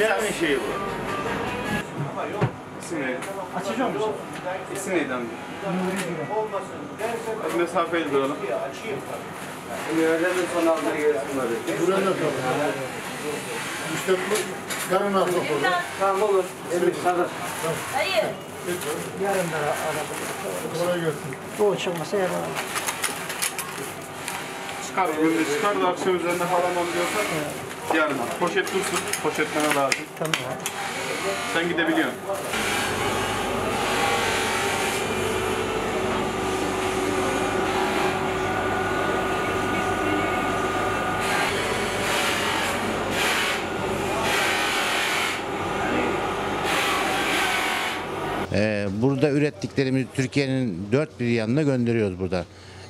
da. Bu ne şey bu? İsim neydi? Açacağım şey. İsim neydi amca? Nuri Hadi mesafeyi duralım. Üniversitenin son aldığı gelsin böyle. Burada da İşte bu karın altı olur. Tamam olur. Emir sana. Hayır. Yarın da araba. Kolay gelsin. Bu çıkmasa yapalım. Çıkar, de çıkar da akşam üzerinde halamam diyorsak yarın. Poşet dursun, poşetleme lazım. Tamam. Sen gidebiliyorsun. Ee, burada ürettiklerimizi Türkiye'nin dört bir yanına gönderiyoruz burada.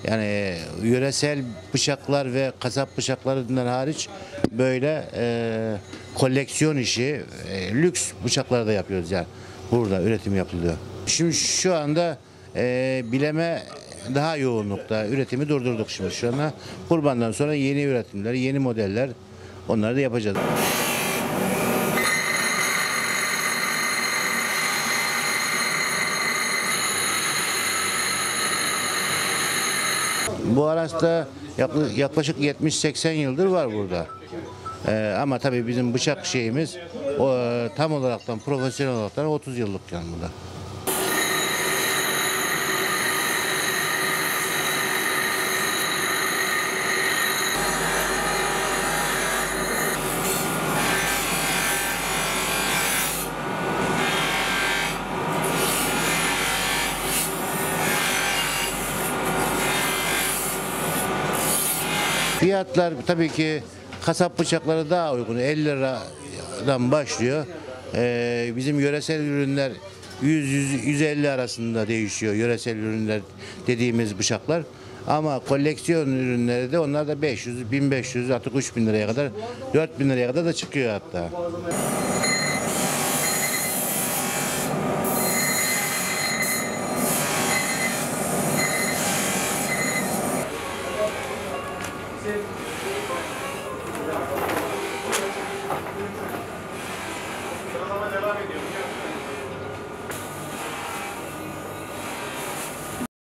Yani e, yöresel bıçaklar ve kasap bıçaklarından hariç böyle e, koleksiyon işi, e, lüks bıçaklar da yapıyoruz yani. Burada üretim yapılıyor. Şimdi şu anda e, bileme daha yoğunlukta üretimi durdurduk şimdi şu anda. Kurbandan sonra yeni üretimler, yeni modeller onları da yapacağız. Bu araçta yakla- yaklaşık 70-80 yıldır var burada. Ee, ama tabii bizim bıçak şeyimiz o, e, tam olaraktan profesyonel olaraktan 30 yıllık yani burada. Fiyatlar tabii ki kasap bıçakları daha uygun. 50 liradan başlıyor. Ee, bizim yöresel ürünler 100-150 arasında değişiyor. Yöresel ürünler dediğimiz bıçaklar. Ama koleksiyon ürünleri de onlar da 500, 1500 artık 3000 liraya kadar 4000 liraya kadar da çıkıyor hatta.